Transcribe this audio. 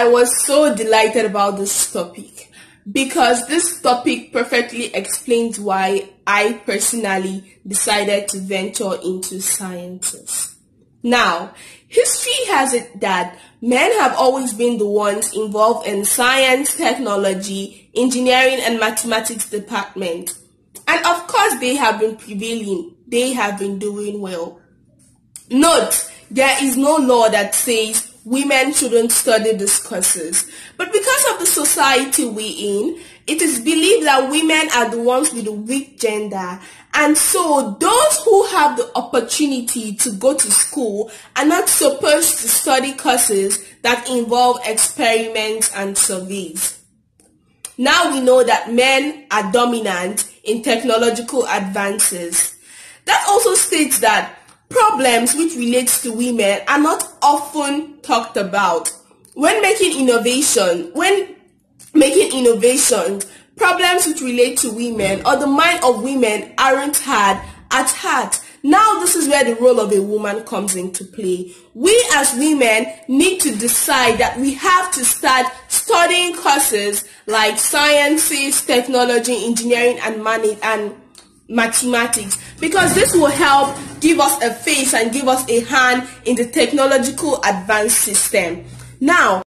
I was so delighted about this topic because this topic perfectly explains why I personally decided to venture into sciences. Now, history has it that men have always been the ones involved in science, technology, engineering and mathematics department. And of course they have been prevailing. They have been doing well. Note, there is no law that says women shouldn't study these courses. But because of the society we're in, it is believed that women are the ones with the weak gender. And so those who have the opportunity to go to school are not supposed to study courses that involve experiments and surveys. Now we know that men are dominant in technological advances. That also states that problems which relates to women are not often talked about. When making innovation, when making innovations, problems which relate to women or the mind of women aren't had at heart. Now this is where the role of a woman comes into play. We as women need to decide that we have to start studying courses like sciences, technology, engineering and money and mathematics because this will help give us a face and give us a hand in the technological advanced system. Now,